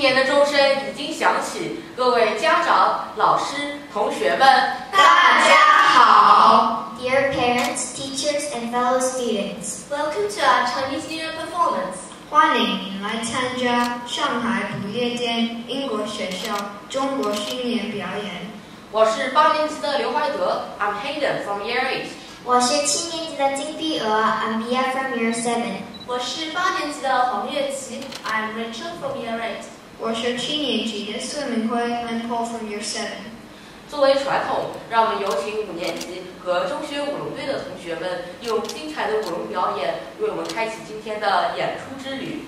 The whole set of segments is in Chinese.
年的钟声已经响起，各位家长、老师、同学们，大家好！Dear parents, teachers, and fellow students, welcome to our Chinese New Year performance. 欢迎你来参加上海不夜间英国学校中国新年表演。我是八年级的刘怀德，I'm Hayden from Year Eight。我是七年级的金碧娥，I'm Bia from Year Seven。我是八年级的黄月琪，I'm Rachel from Year Eight。我是七年级的孙明辉，I'm Paul from Year Seven。作为传统，让我们有请五年级和中学舞龙队的同学们用精彩的舞龙表演，为我们开启今天的演出之旅。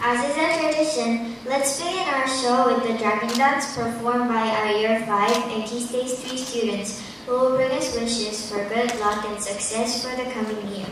As is our tradition, let's begin our show with the dragon dance performed by our Year 5 and Key Stage 3 students, who will bring us wishes for good luck and success for the coming year.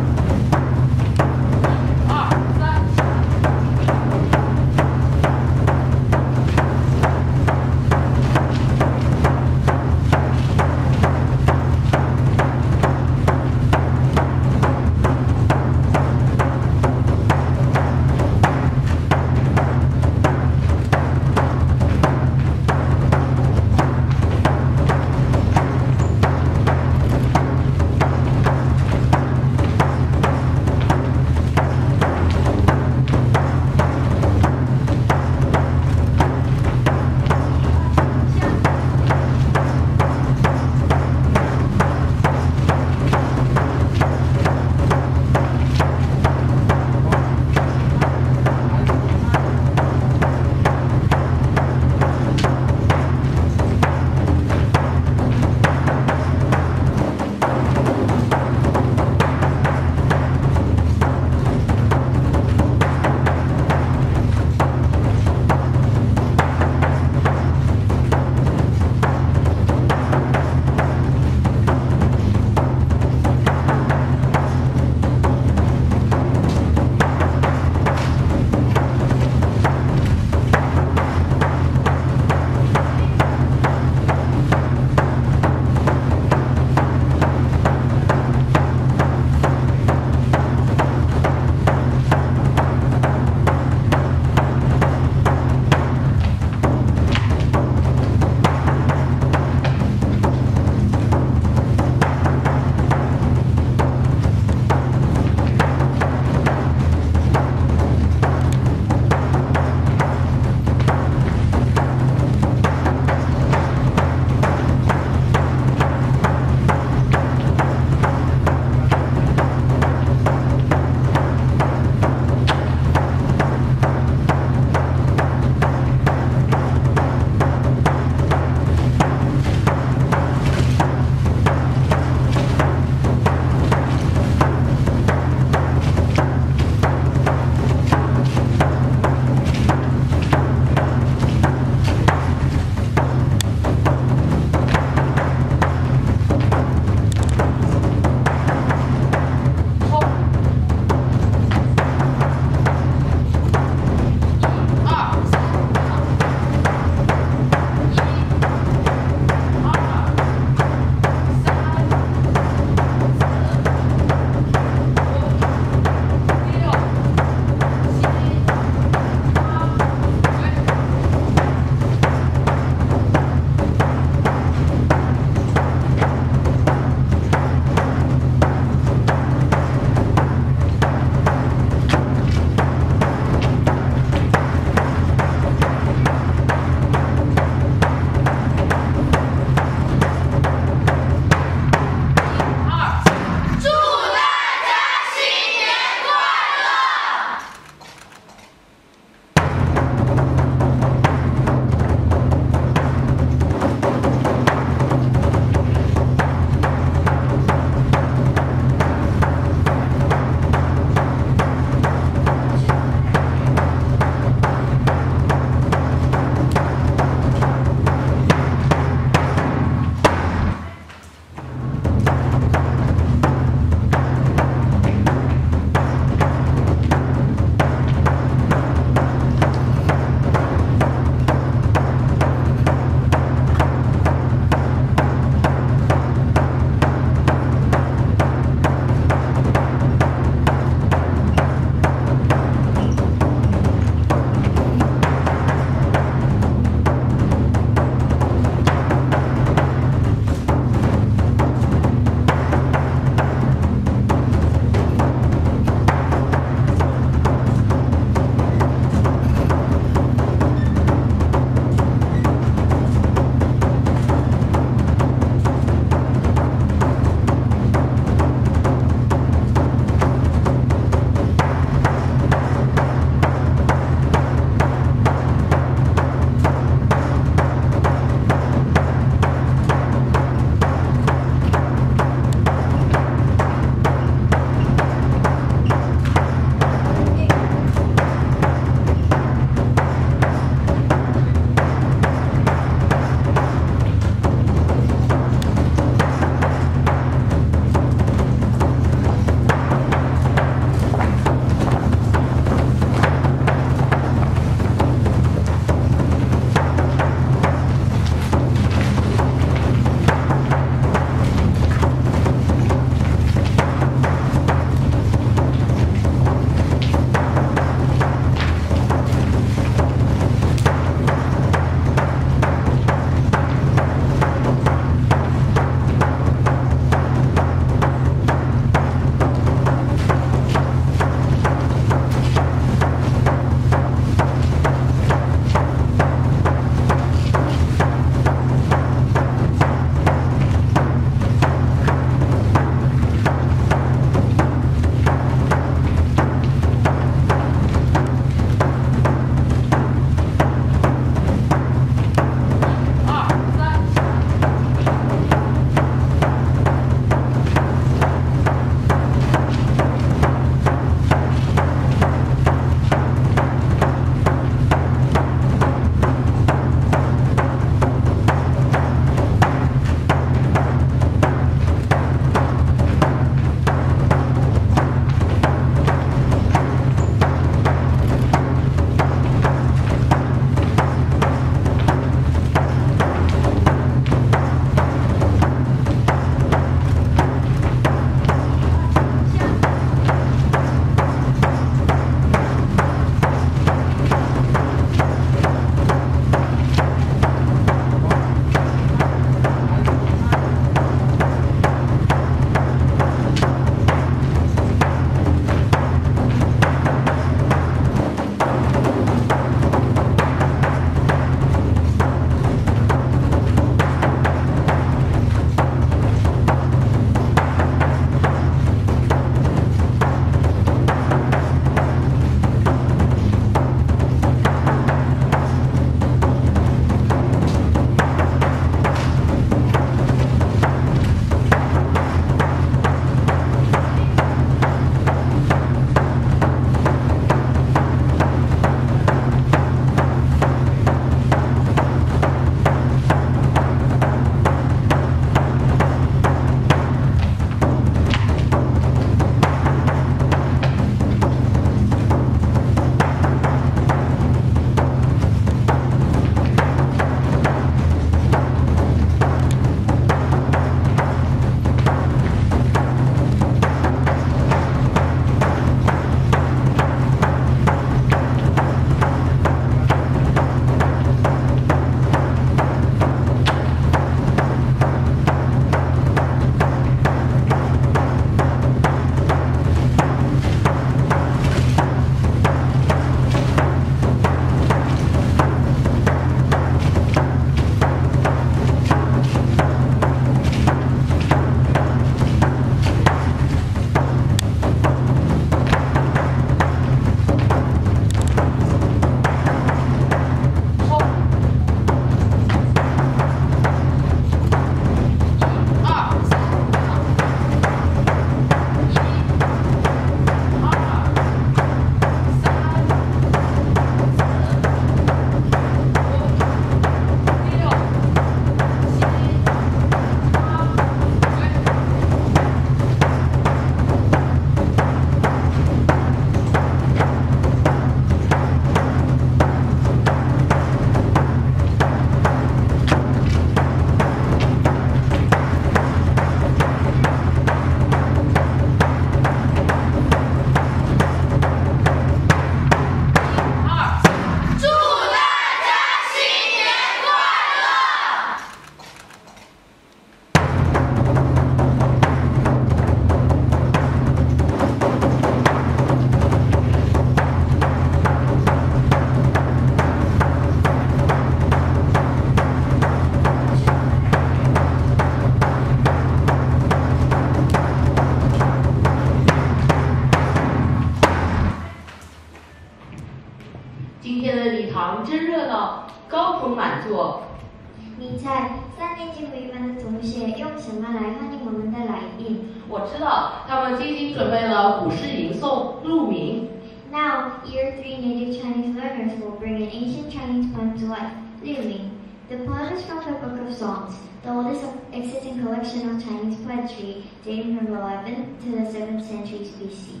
Dating from the 11th to the 7th centuries BC.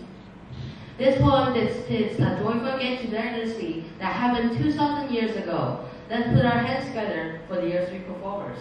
This poem depicts a joyful get together that happened 2,000 years ago. Let's put our hands together for the year three performers.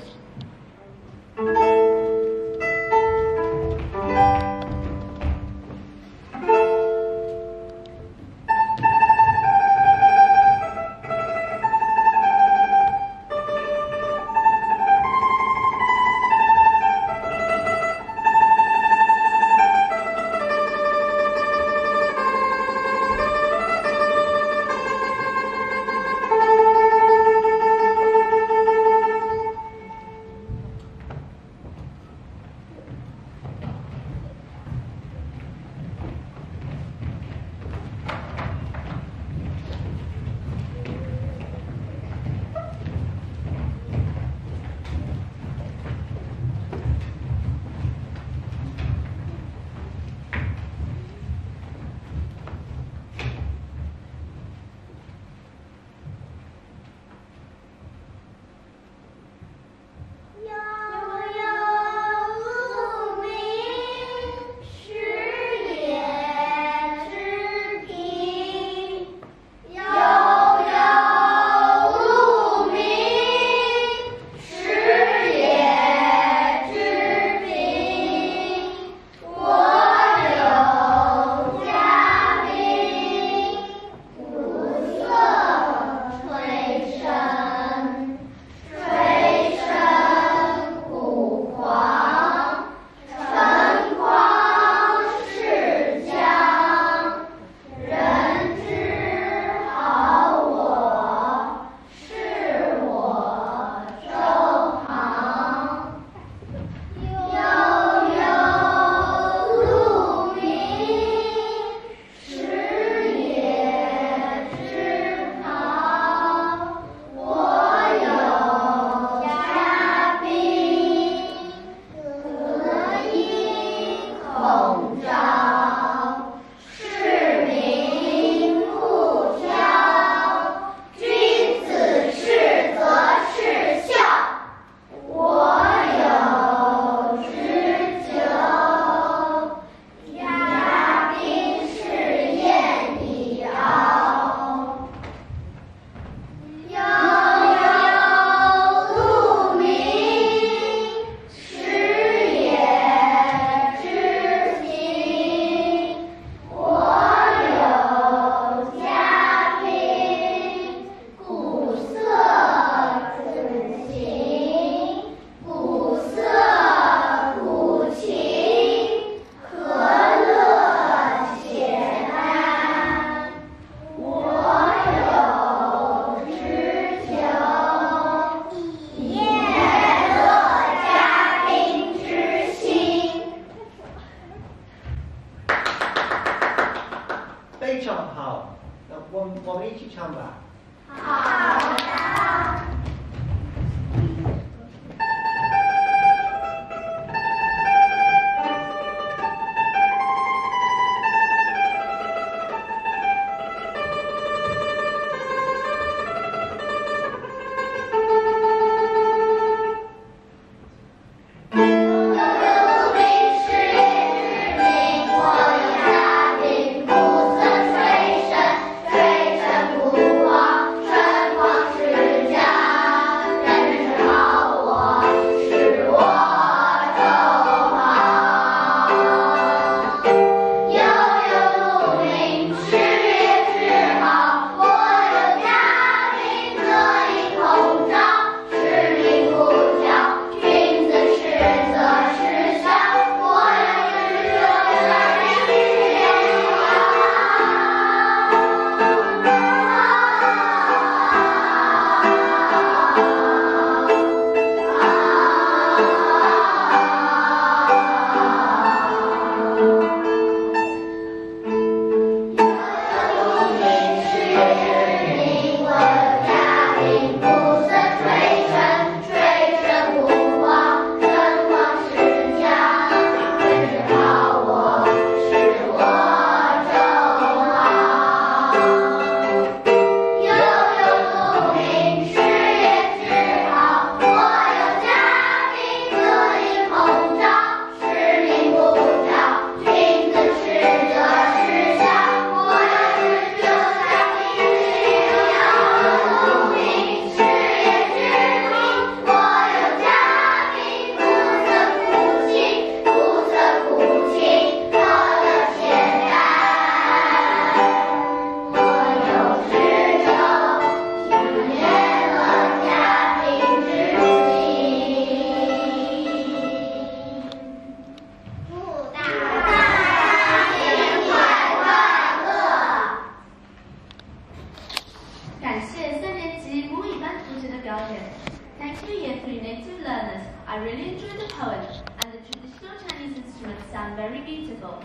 and very beautiful.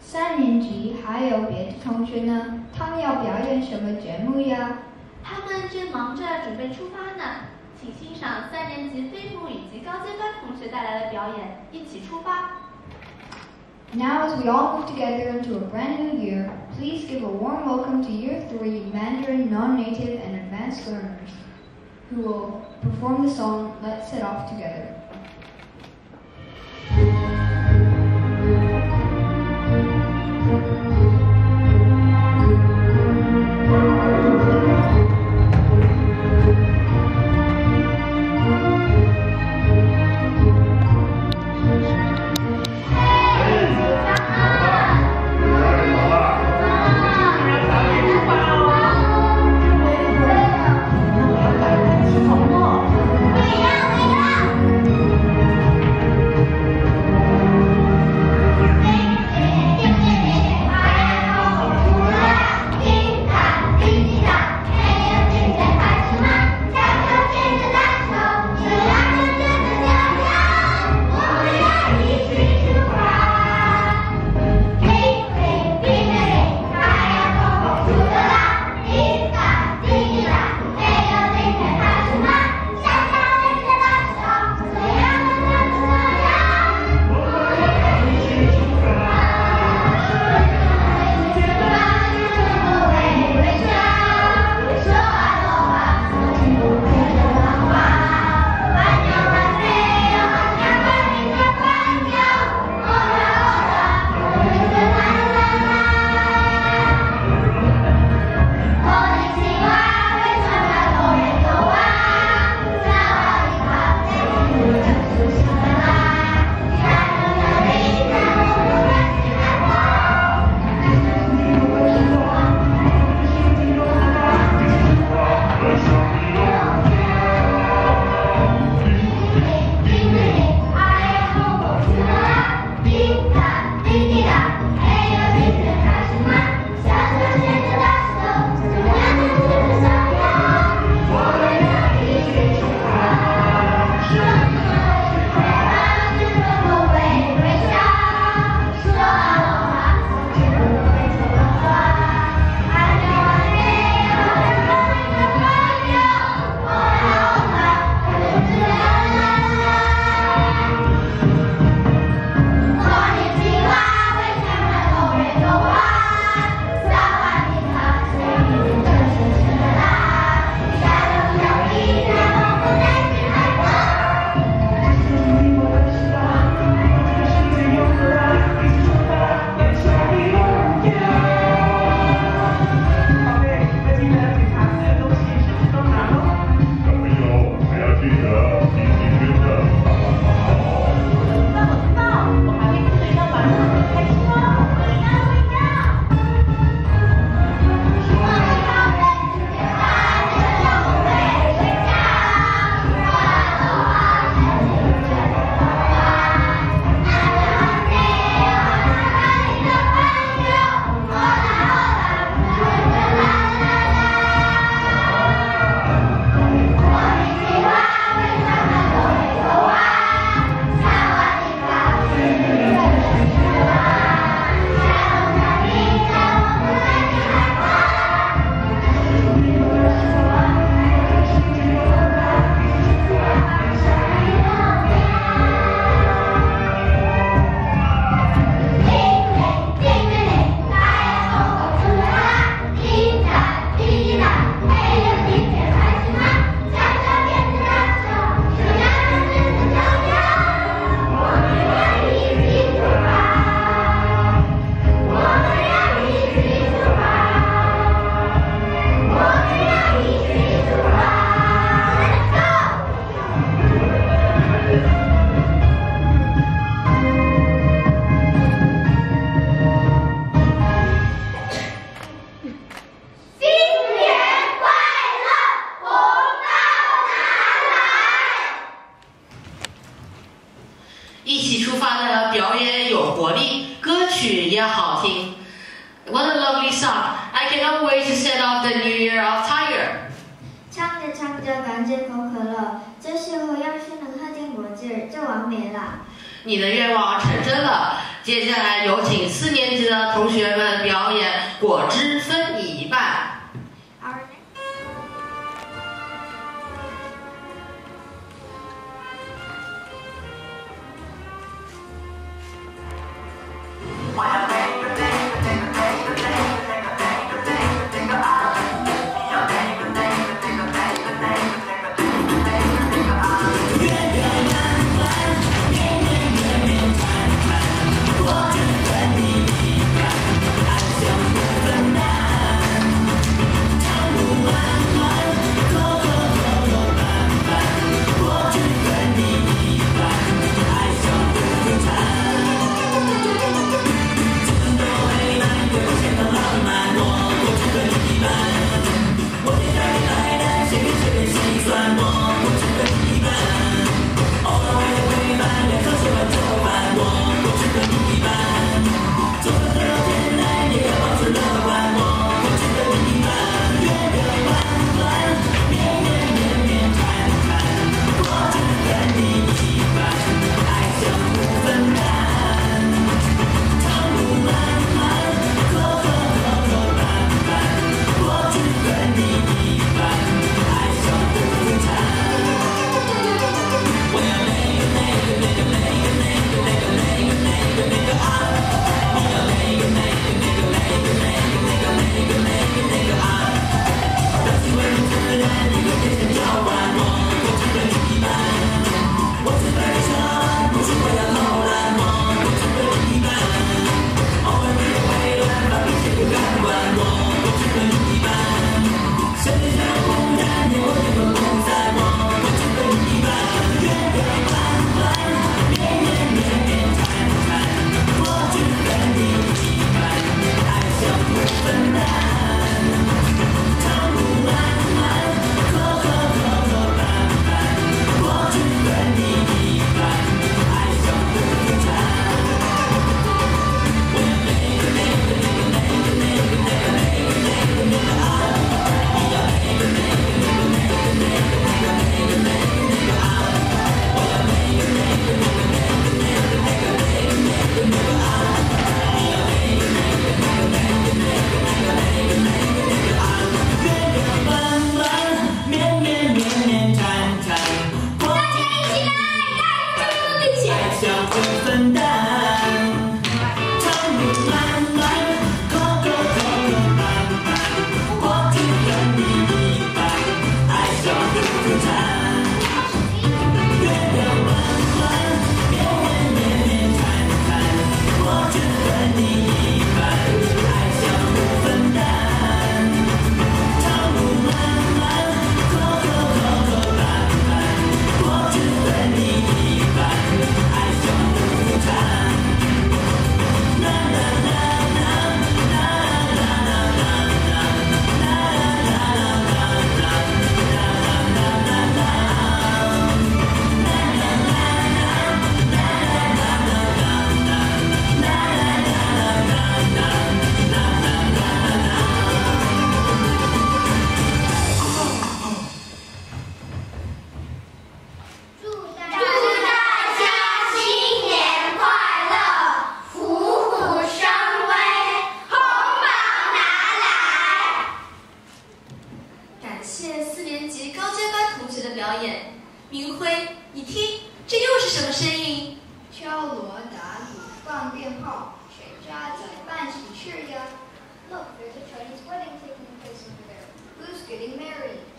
三年级还有别的同学呢，他们要表演什么节目呀？他们正忙着准备出发呢，请欣赏三年级飞牧以及高阶班同学带来的表演，一起出发。 Now, as we all move together into a brand new year, please give a warm welcome to Year 3 Mandarin non-native and advanced learners who will perform the song Let's Set Off Together.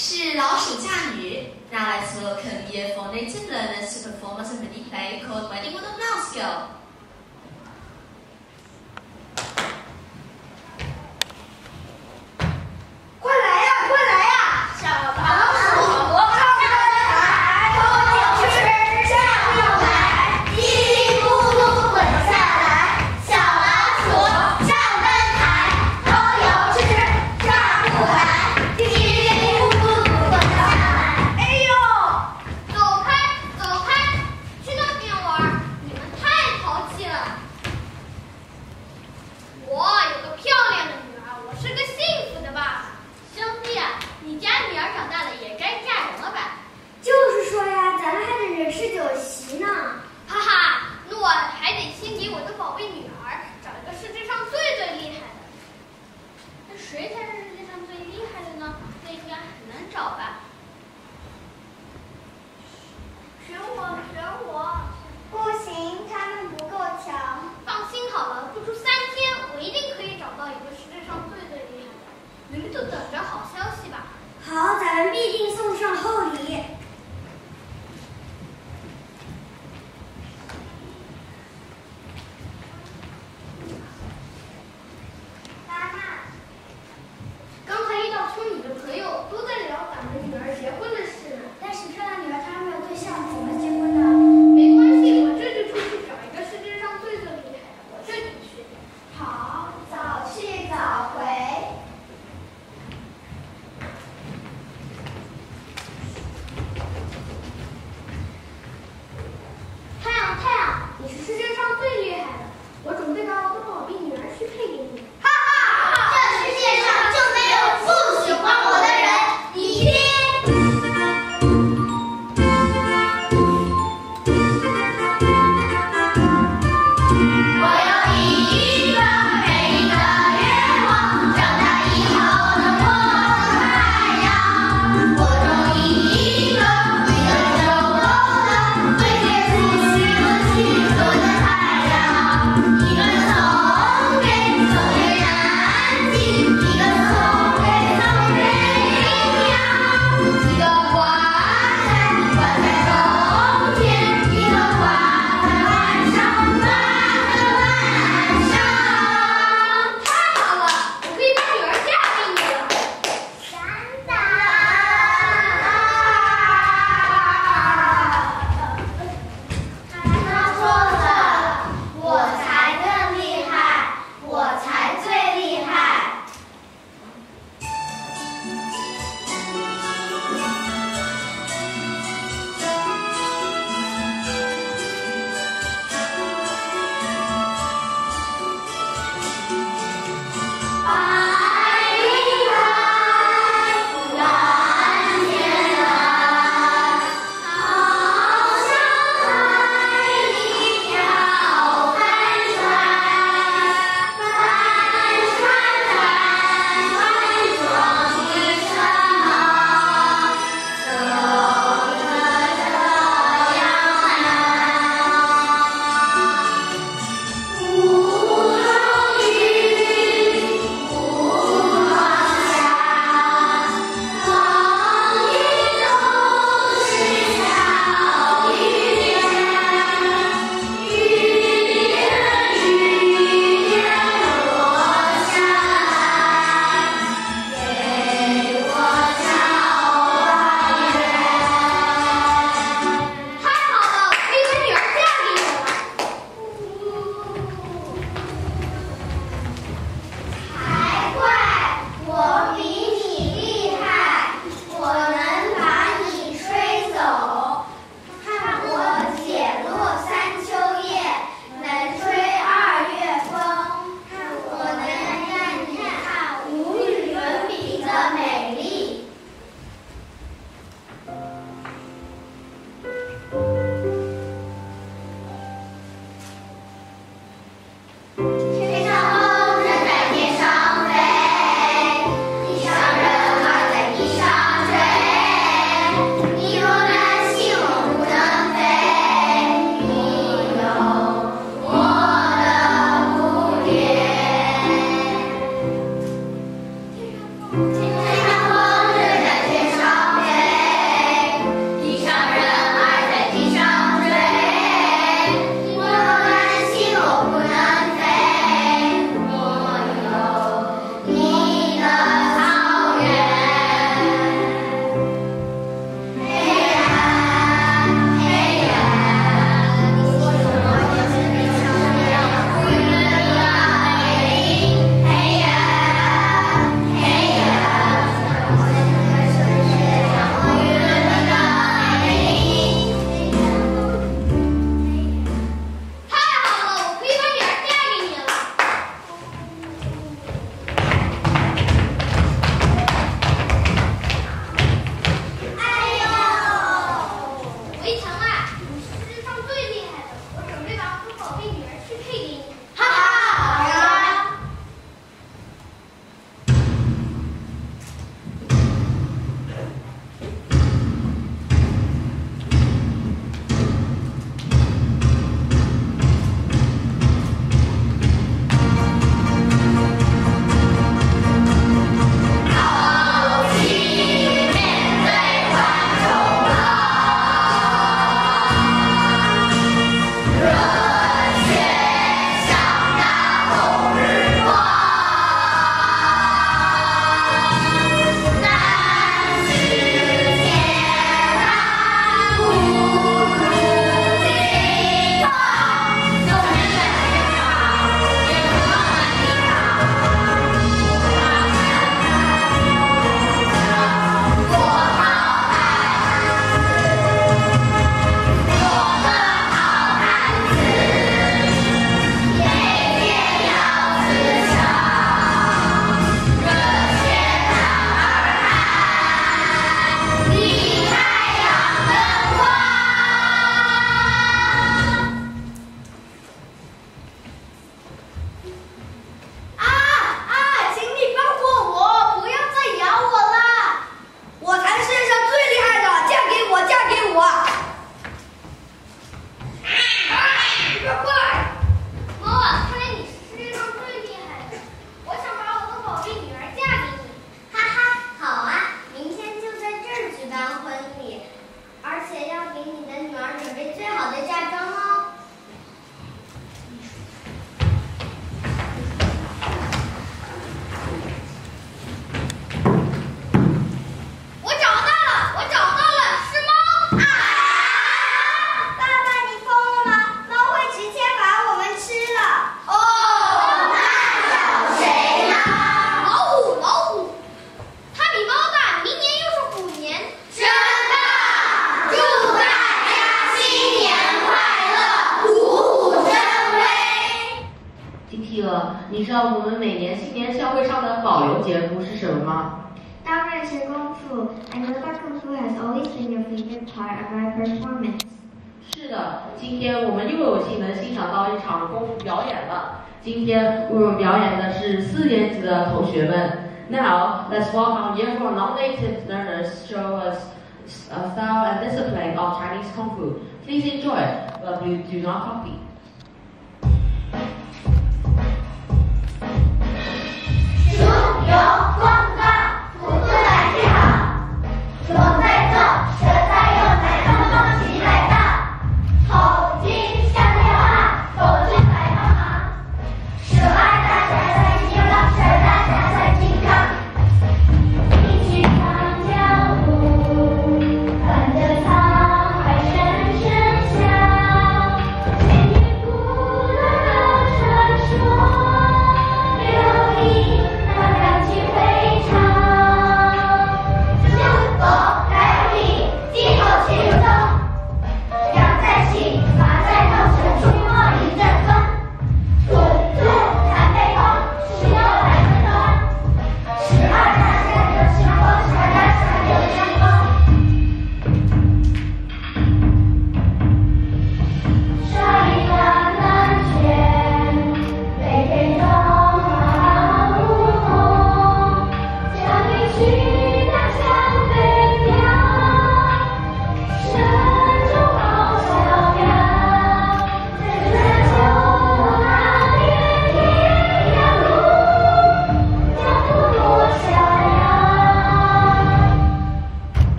是老鼠嫁女。那来说，肯定也放在真人的 super formal 上面的一杯，可外地我都不知道是狗。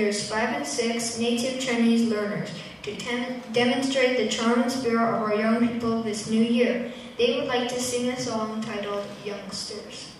years 5 and 6 native Chinese learners to demonstrate the charm and spirit of our young people this new year. They would like to sing a song titled Youngsters.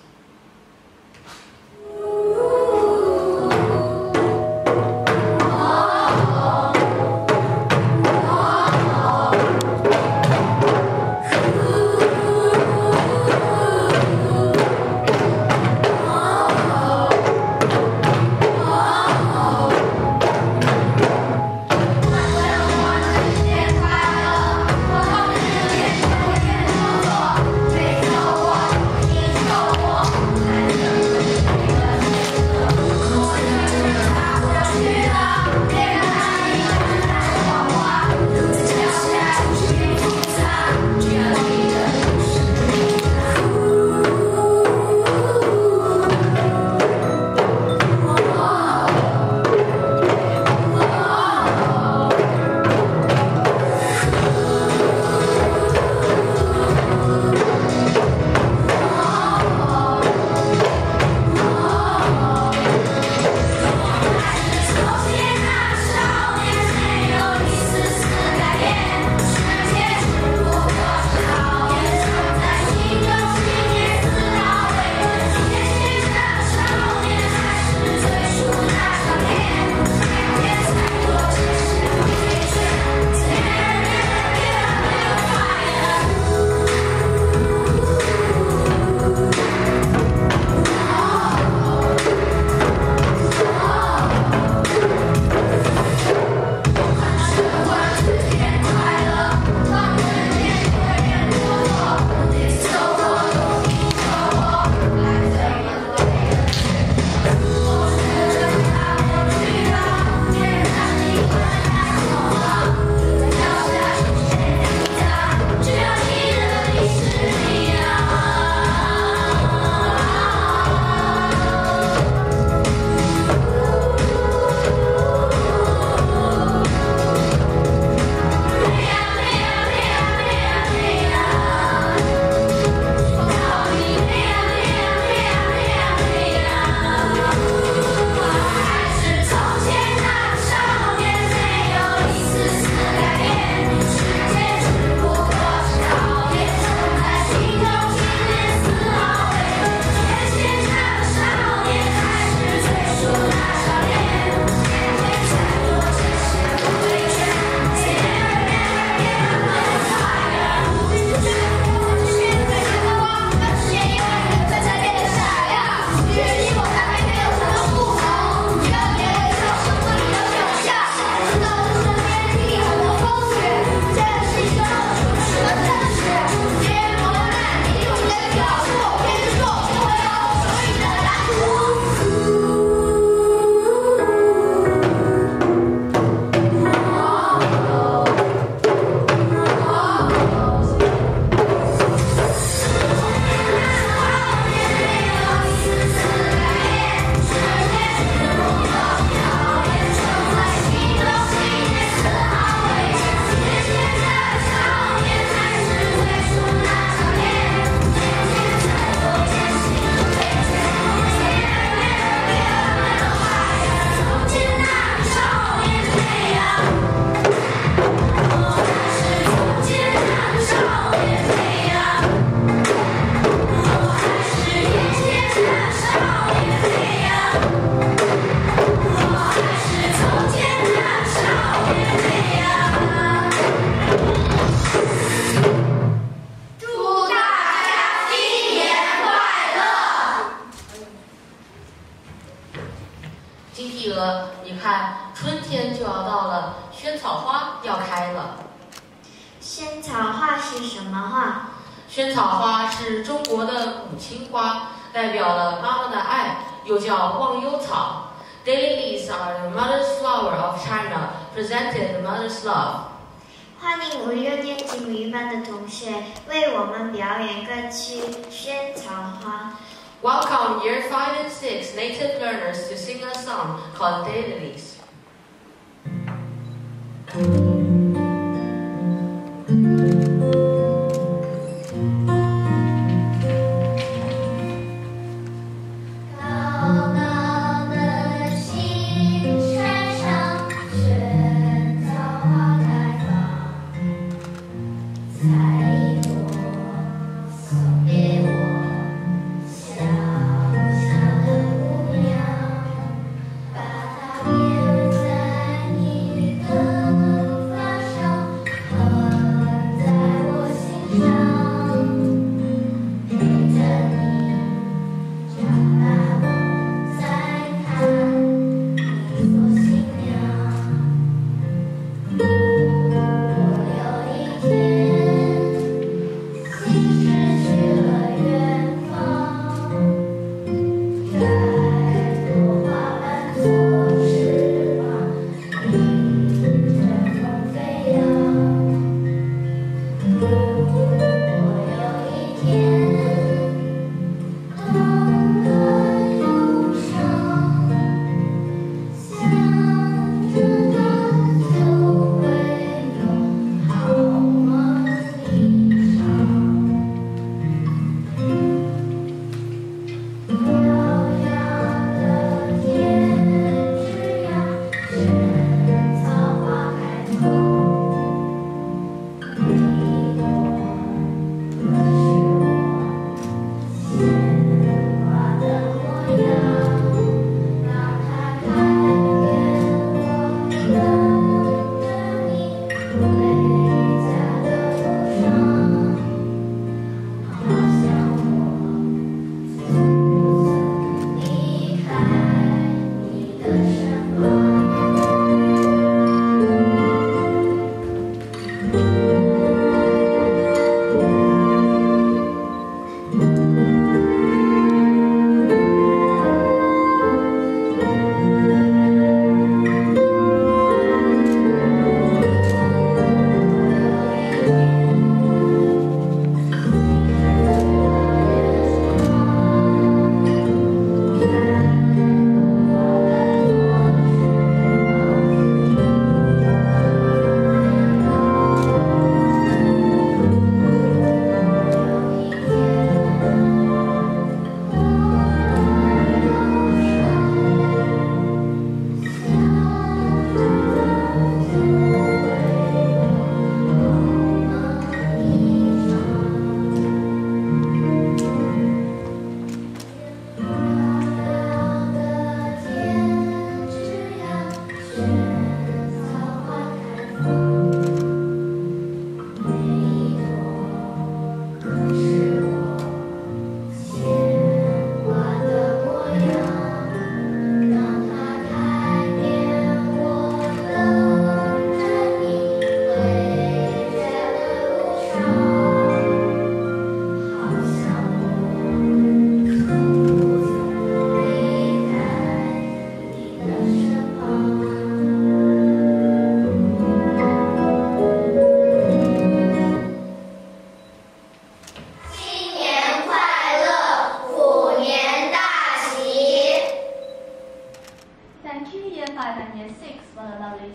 presented the mother's love. 欢迎五六年级母语班的同学为我们表演歌曲《萱草花》。 Welcome Year 5 and 6 native learners to sing a song called Daylilies.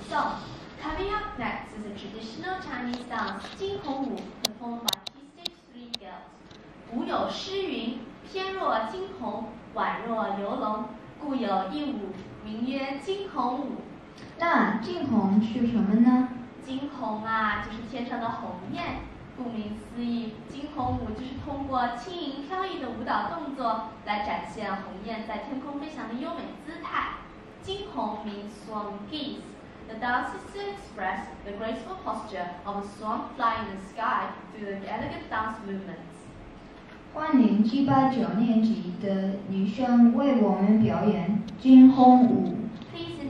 Song. Coming up next is a traditional Chinese dance，惊鸿舞，performed by PC Three Girls。古有诗云，翩若惊鸿，宛若游龙，故有一舞，名曰惊鸿舞。那惊鸿是什么呢？惊鸿啊，就是天上的鸿雁。顾名思义，惊鸿舞就是通过轻盈飘逸的舞蹈动作来展现鸿雁在天空飞翔的优美姿态。惊鸿名 song geese。The dance is to express the graceful posture of a swan flying in the sky through the elegant dance movements. 欢迎七八九年级的女生为我们表演惊鸿舞。 Please 的，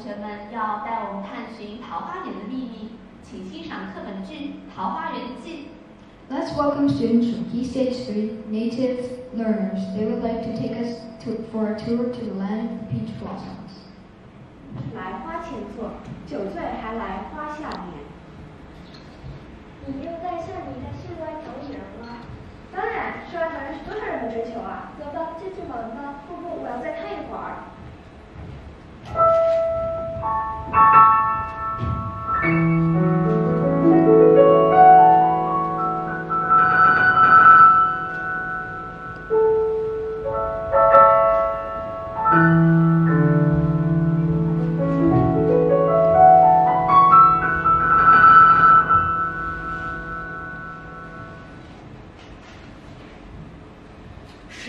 学们要带我们探寻桃花源的秘密，请欣赏课本剧《桃花源记》。Let's welcome students from Key Stage 3 native learners. They would like to take us to, for a tour to the land of the peach blossoms. 来花前坐，酒醉还来花下眠。你又在向你的世外桃源吗？当然，世外桃源是多少人的追求啊！走吧，这去忙吧。不不，我要再看一会儿。世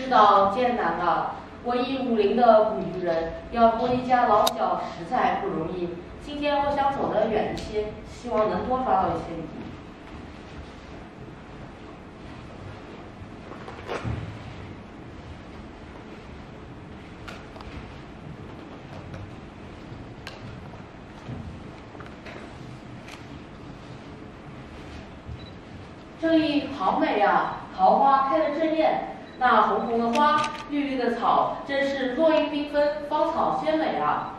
道艰难了！我一武陵的捕鱼人，要活一家老小实在不容易。今天我想走得远一些，希望能多抓到一些鱼。这里好美啊，桃花开得正艳，那红红的花，绿绿的草，真是落英缤鲜美啊！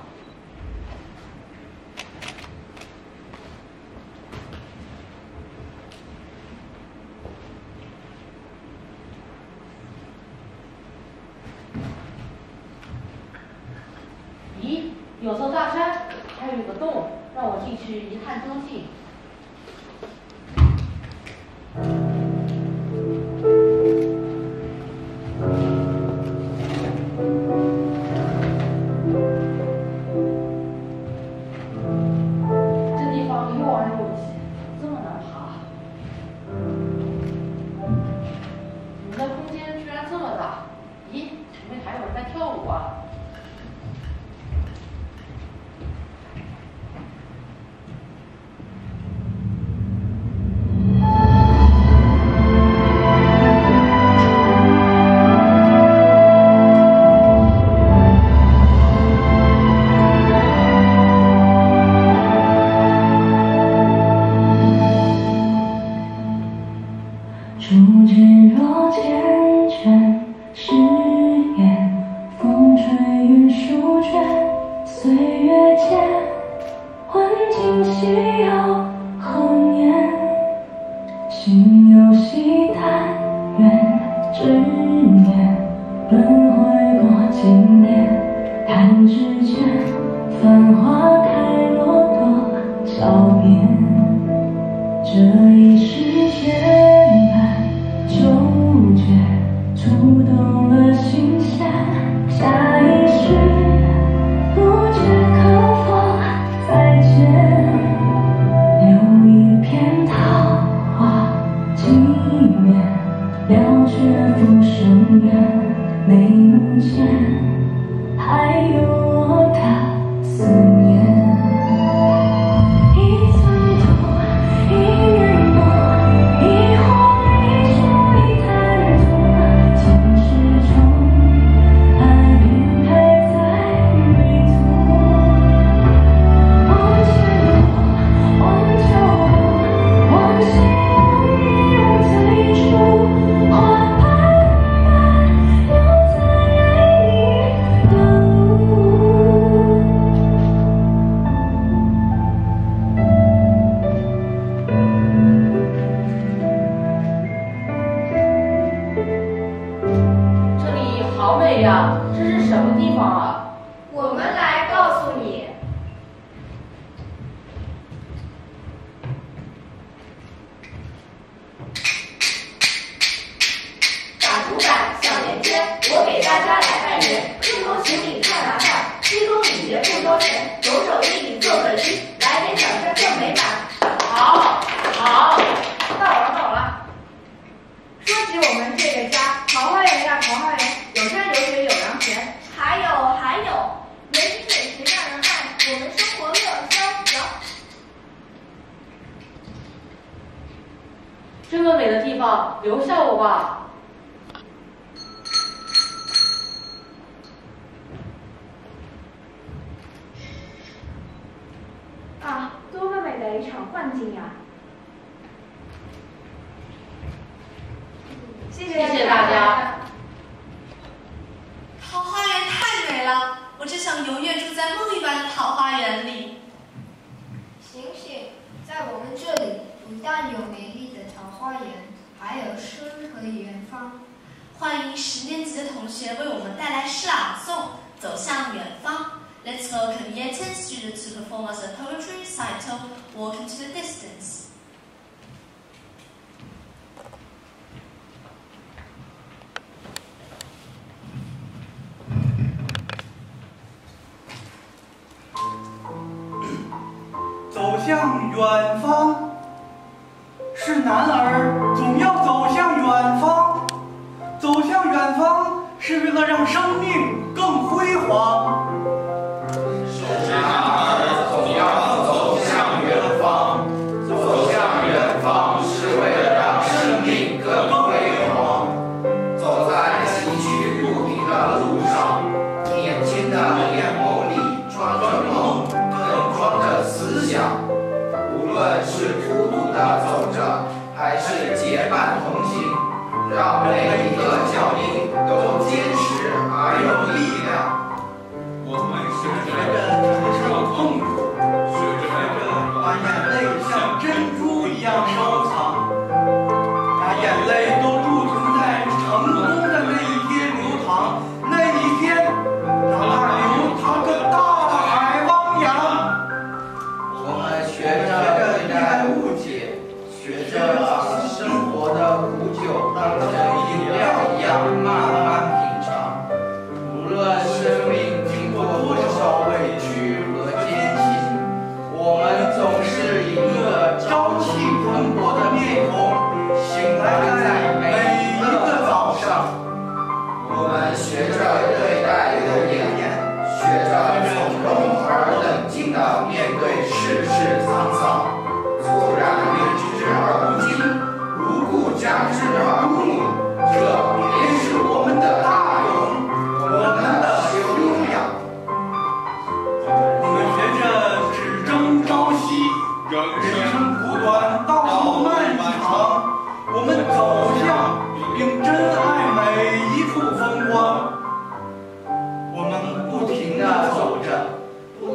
Let's welcome Year 10 students to perform us a poetry recital, Walk into the Distance.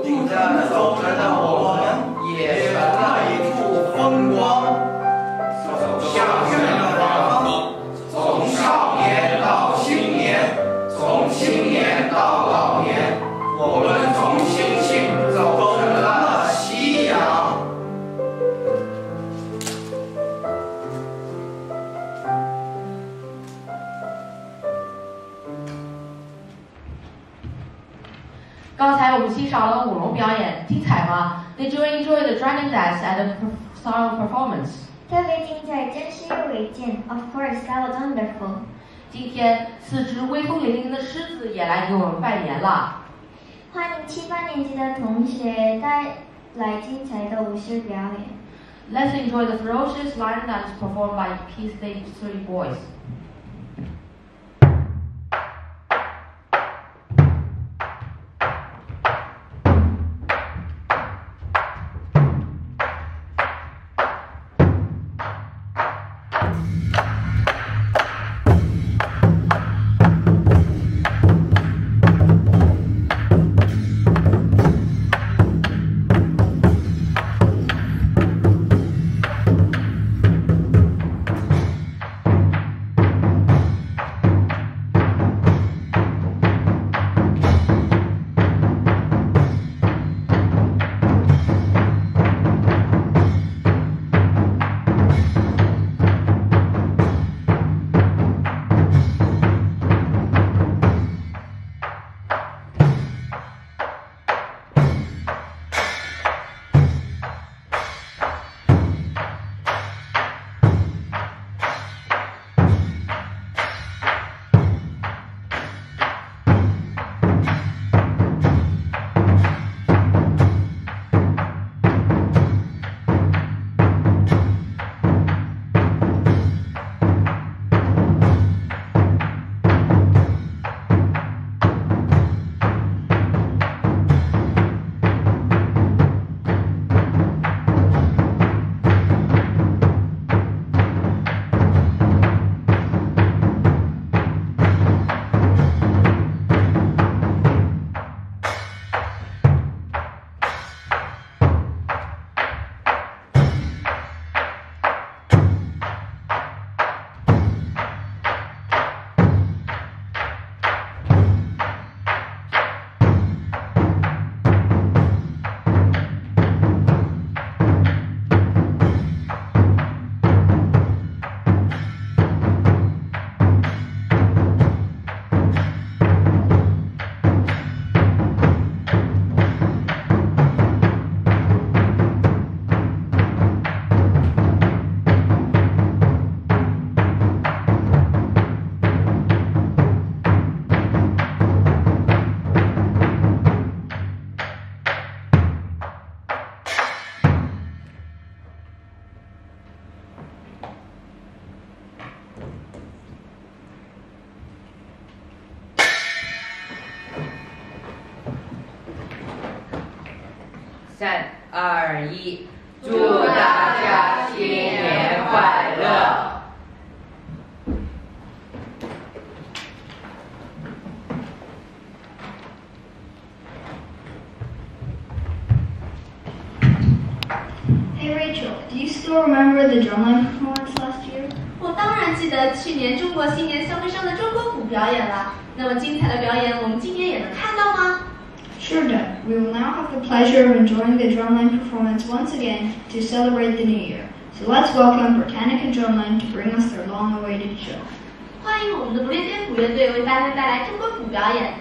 定在那走着呢。the Dragon Dance at a star performance. 特别精彩，真是又伟健。Of course, that was wonderful. 今天四只威风凛凛的狮子也来给我们拜年了。欢迎七八年级的同学带来精彩的舞狮表演。Let's enjoy the ferocious lion dance performed by P Stage Three Boys. 二一，祝大家新年快乐！Hey Rachel, do you still remember the drumline performance last year? 我当然记得去年中国新年相对上的中国鼓表演了。那么精彩 celebrate the new year. So let's welcome Britannica Drumline to bring us their long-awaited show. 欢迎我们的不列颠鼓乐队为大家带来中国鼓表演。